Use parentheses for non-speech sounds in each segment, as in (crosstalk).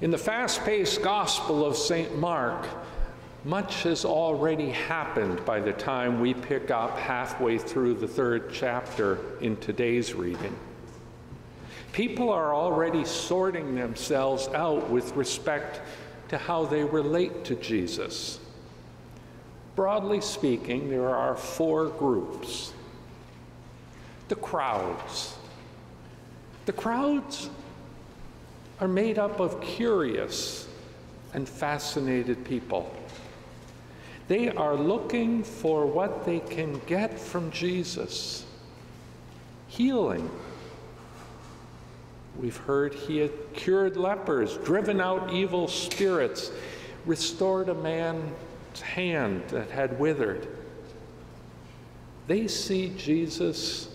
In the fast paced Gospel of St. Mark, much has already happened by the time we pick up halfway through the third chapter in today's reading. People are already sorting themselves out with respect to how they relate to Jesus. Broadly speaking, there are four groups the crowds. The crowds are made up of curious and fascinated people. They are looking for what they can get from Jesus healing. We've heard he had cured lepers, driven out evil spirits, restored a man's hand that had withered. They see Jesus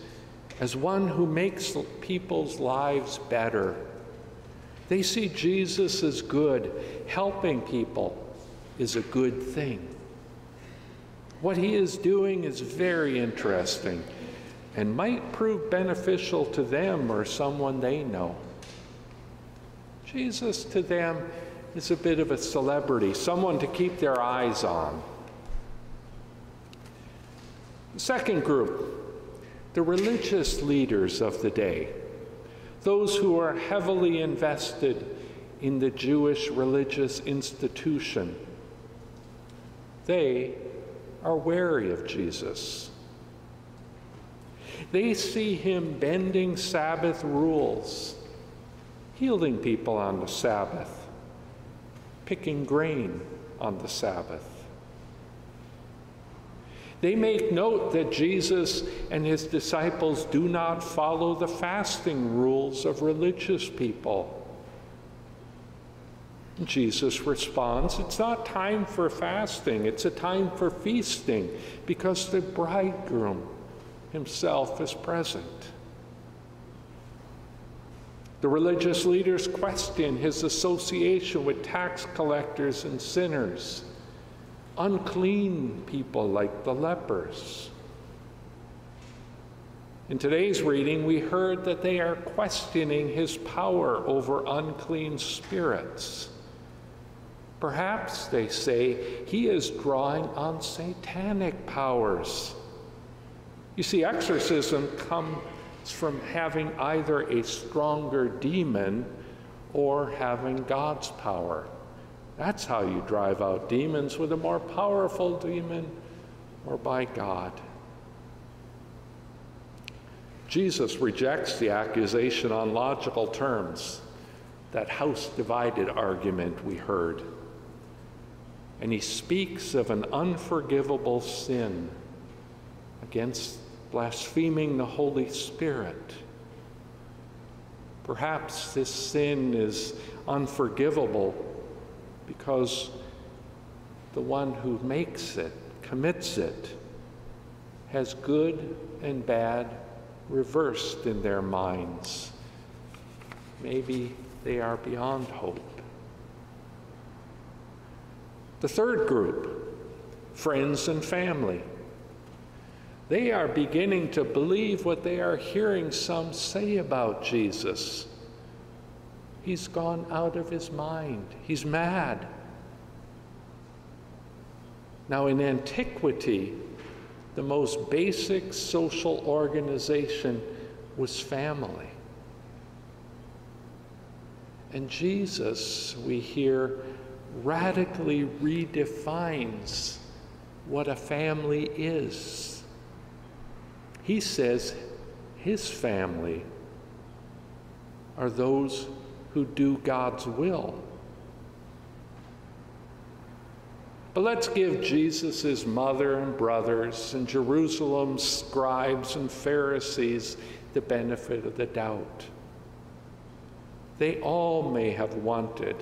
as one who makes people's lives better. They see Jesus as good. Helping people is a good thing. What he is doing is very interesting and might prove beneficial to them or someone they know. Jesus to them is a bit of a celebrity, someone to keep their eyes on. The second group the religious leaders of the day, those who are heavily invested in the Jewish religious institution, they are wary of Jesus. They see him bending Sabbath rules, healing people on the Sabbath, picking grain on the Sabbath. They make note that Jesus and his disciples do not follow the fasting rules of religious people. Jesus responds, It's not time for fasting, it's a time for feasting because the bridegroom himself is present. The religious leaders question his association with tax collectors and sinners unclean people like the lepers. In today's reading, we heard that they are questioning his power over unclean spirits. Perhaps, they say, he is drawing on satanic powers. You see, exorcism comes from having either a stronger demon or having God's power. That's how you drive out demons with a more powerful demon or by God. Jesus rejects the accusation on logical terms, that house divided argument we heard. And he speaks of an unforgivable sin against blaspheming the Holy Spirit. Perhaps this sin is unforgivable because the one who makes it, commits it, has good and bad reversed in their minds. Maybe they are beyond hope. The third group, friends and family. They are beginning to believe what they are hearing some say about Jesus. He's gone out of his mind. He's mad. Now, in antiquity, the most basic social organization was family. And Jesus, we hear, radically redefines what a family is. He says his family are those who do God's will. But let's give Jesus' mother and brothers and Jerusalem's scribes and Pharisees the benefit of the doubt. They all may have wanted,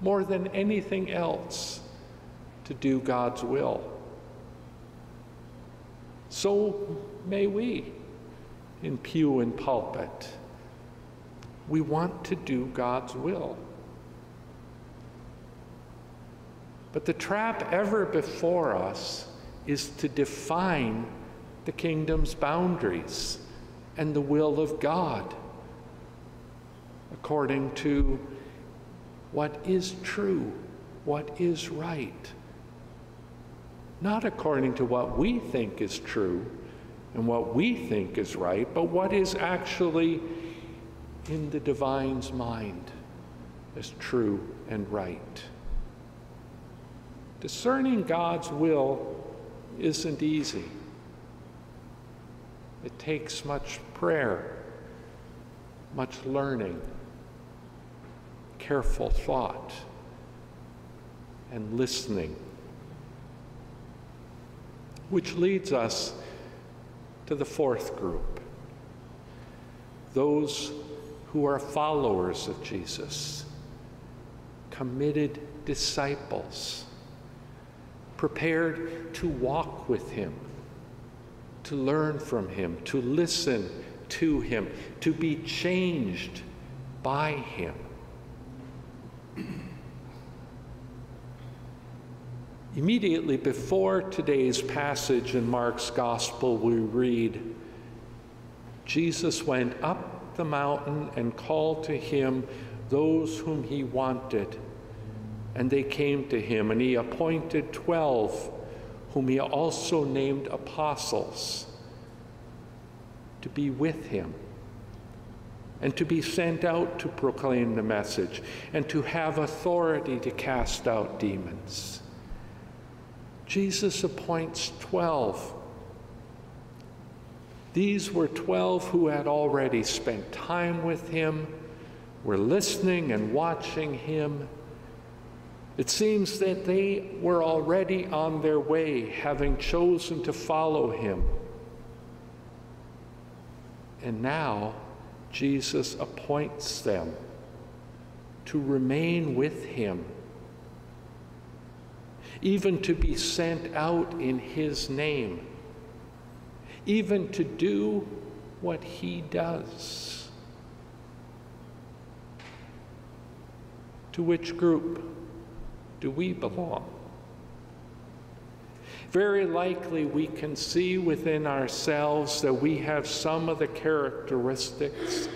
more than anything else, to do God's will. So may we in pew and pulpit. We want to do God's will. But the trap ever before us is to define the kingdom's boundaries and the will of God according to what is true, what is right. Not according to what we think is true and what we think is right, but what is actually in the divine's mind as true and right. Discerning God's will isn't easy. It takes much prayer, much learning, careful thought, and listening. Which leads us to the fourth group those who are followers of Jesus, committed disciples, prepared to walk with Him, to learn from Him, to listen to Him, to be changed by Him. Immediately before today's passage in Mark's Gospel, we read Jesus went up the mountain and called to him those whom he wanted, and they came to him, and he appointed twelve, whom he also named apostles, to be with him and to be sent out to proclaim the message and to have authority to cast out demons. Jesus appoints 12. These were 12 who had already spent time with him, were listening and watching him. It seems that they were already on their way, having chosen to follow him. And now Jesus appoints them to remain with him even to be sent out in His name, even to do what He does. To which group do we belong? Very likely, we can see within ourselves that we have some of the characteristics,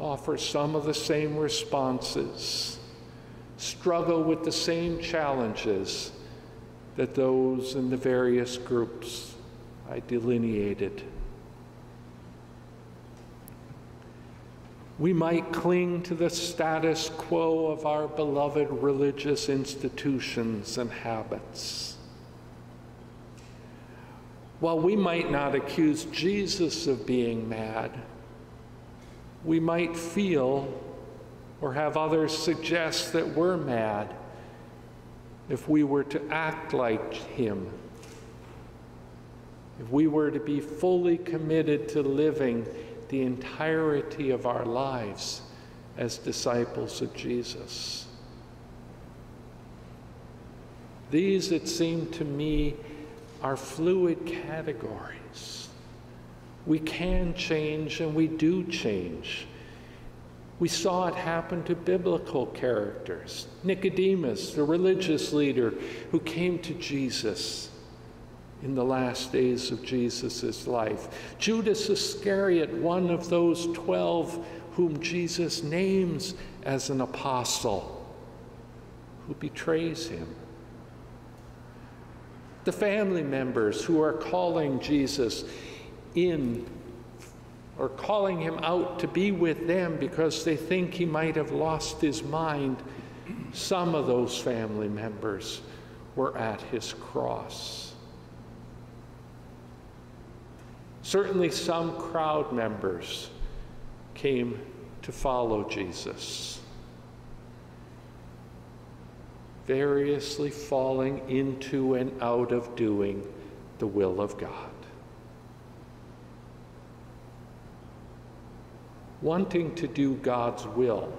offer some of the same responses struggle with the same challenges that those in the various groups I delineated. We might cling to the status quo of our beloved religious institutions and habits. While we might not accuse Jesus of being mad, we might feel or have others suggest that we're mad if we were to act like him, if we were to be fully committed to living the entirety of our lives as disciples of Jesus. These, it seemed to me, are fluid categories. We can change and we do change. We saw it happen to biblical characters. Nicodemus, the religious leader who came to Jesus in the last days of Jesus' life. Judas Iscariot, one of those 12 whom Jesus names as an apostle, who betrays him. The family members who are calling Jesus in or calling him out to be with them because they think he might have lost his mind, some of those family members were at his cross. Certainly, some crowd members came to follow Jesus, variously falling into and out of doing the will of God. wanting to do God's will,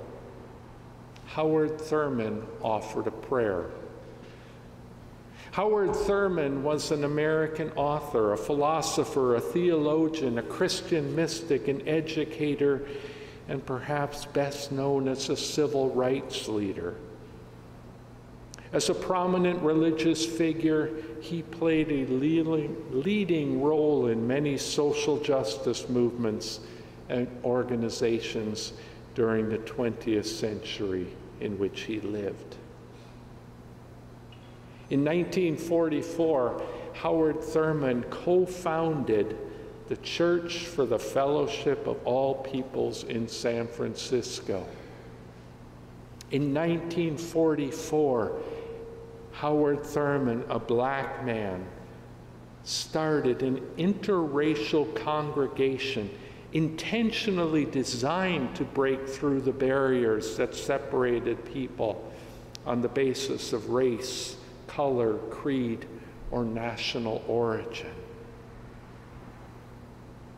Howard Thurman offered a prayer. Howard Thurman was an American author, a philosopher, a theologian, a Christian mystic, an educator, and perhaps best known as a civil rights leader. As a prominent religious figure, he played a leading role in many social justice movements and organizations during the 20th century in which he lived. In 1944, Howard Thurman co founded the Church for the Fellowship of All Peoples in San Francisco. In 1944, Howard Thurman, a black man, started an interracial congregation intentionally designed to break through the barriers that separated people on the basis of race, color, creed, or national origin.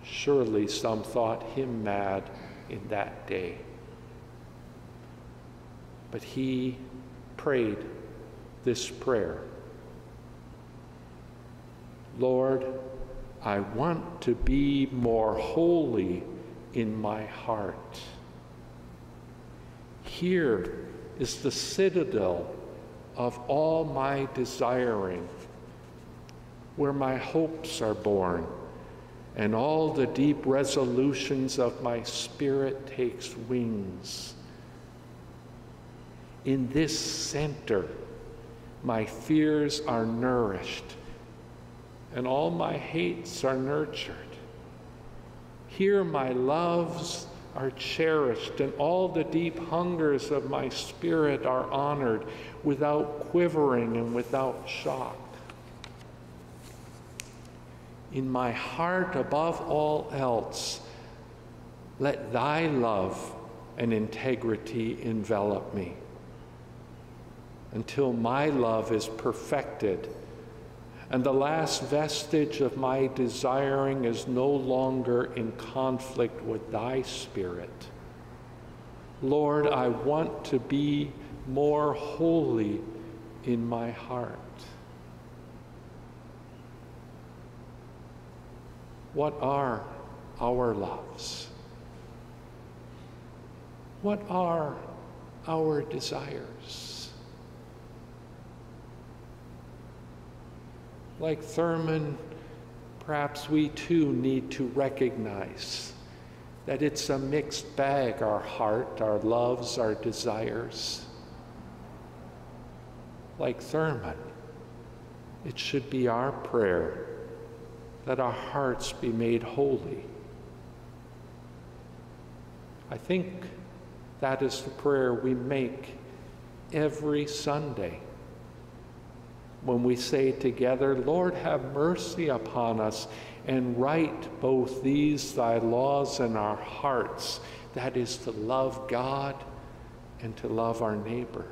Surely some thought him mad in that day. But he prayed this prayer Lord, I want to be more holy in my heart. Here is the citadel of all my desiring, where my hopes are born, and all the deep resolutions of my spirit takes wings. In this center, my fears are nourished, and all my hates are nurtured. Here, my loves are cherished, and all the deep hungers of my spirit are honored without quivering and without shock. In my heart, above all else, let thy love and integrity envelop me until my love is perfected and the last vestige of my desiring is no longer in conflict with thy spirit. Lord, I want to be more holy in my heart. What are our loves? What are our desires? Like Thurman, perhaps we too need to recognize that it's a mixed bag our heart, our loves, our desires. Like Thurman, it should be our prayer that our hearts be made holy. I think that is the prayer we make every Sunday when we say together, Lord, have mercy upon us and write both these thy laws in our hearts. That is to love God and to love our neighbor.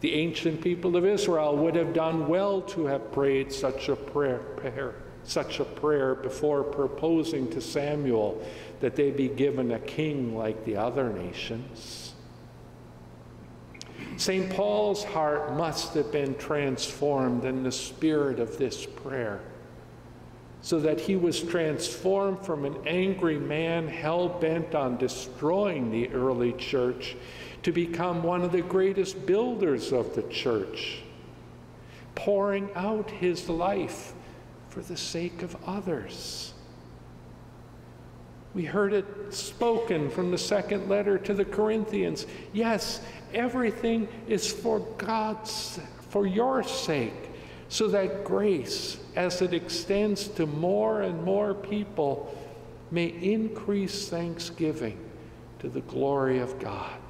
The ancient people of Israel would have done well to have prayed such a prayer, prayer, such a prayer before proposing to Samuel that they be given a king like the other nations. St. Paul's heart must have been transformed in the spirit of this prayer, so that he was transformed from an angry man hell bent on destroying the early church to become one of the greatest builders of the church, pouring out his life for the sake of others. We heard it spoken from the second letter to the Corinthians. Yes, everything is for God's, for your sake, so that grace, as it extends to more and more people, may increase thanksgiving to the glory of God.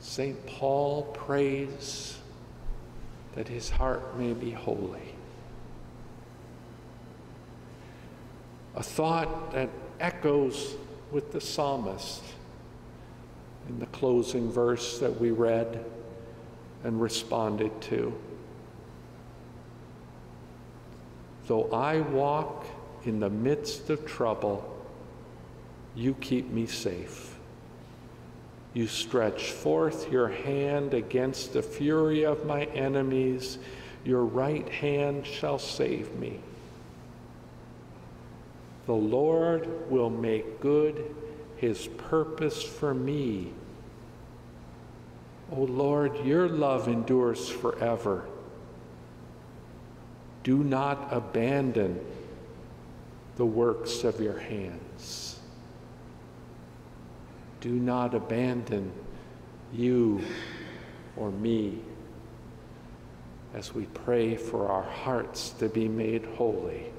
St. Paul prays that his heart may be holy. A thought that echoes with the psalmist in the closing verse that we read and responded to. Though I walk in the midst of trouble, you keep me safe. You stretch forth your hand against the fury of my enemies. Your right hand shall save me. The Lord will make good his purpose for me. O Lord, your love endures forever. Do not abandon the works of your hands. Do not abandon you or me as we pray for our hearts to be made holy.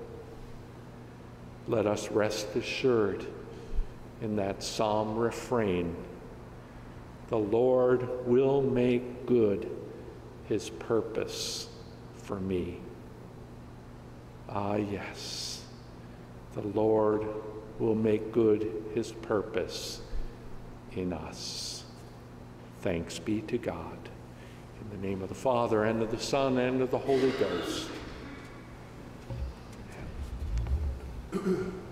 Let us rest assured in that psalm refrain the Lord will make good his purpose for me. Ah, yes, the Lord will make good his purpose in us. Thanks be to God. In the name of the Father, and of the Son, and of the Holy Ghost. Amen. (clears throat)